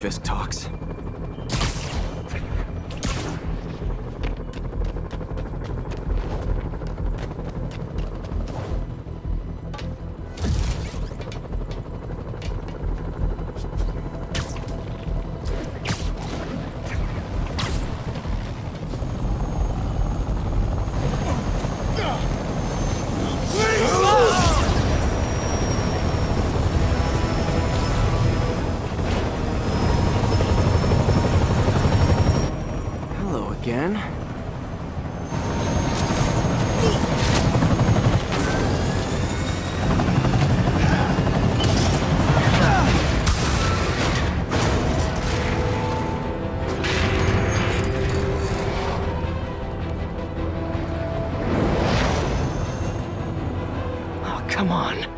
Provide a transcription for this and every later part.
Fisk talks. Again. Oh, come on.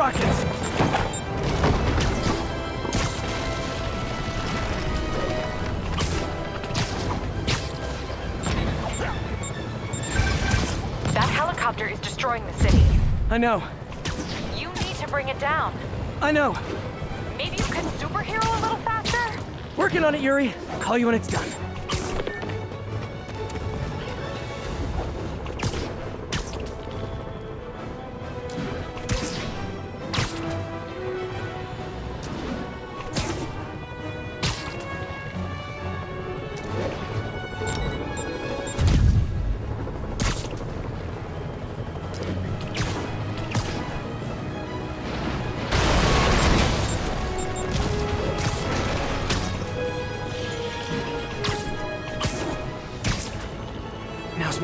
Rockets! That helicopter is destroying the city. I know. You need to bring it down. I know. Maybe you can superhero a little faster? Working on it, Yuri. Call you when it's done.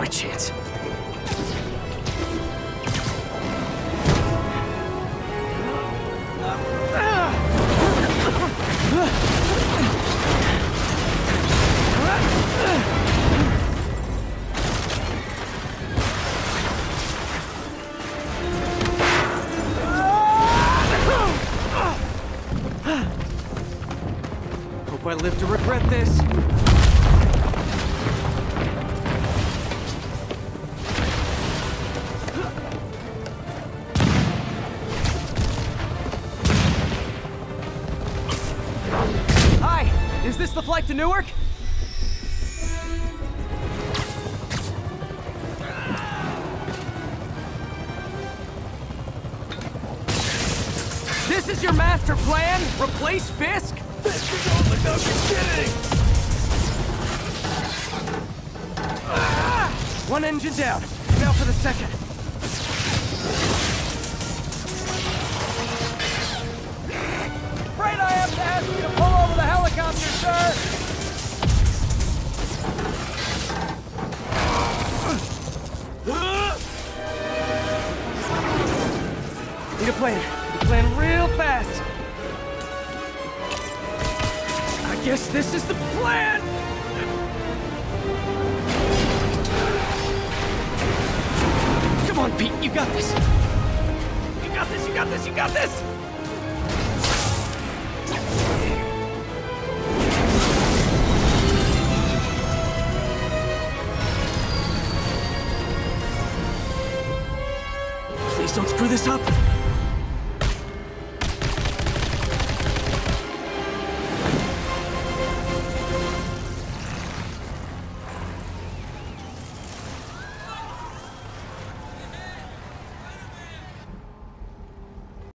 My chance. Hope I live to regret this. Is this the flight to Newark? This is your master plan? Replace Fisk? Fisk is on the kidding! One engine down. Now for the second. plan. We're playing real fast. I guess this is the plan! Come on, Pete, you got this. You got this, you got this, you got this! Please don't screw this up!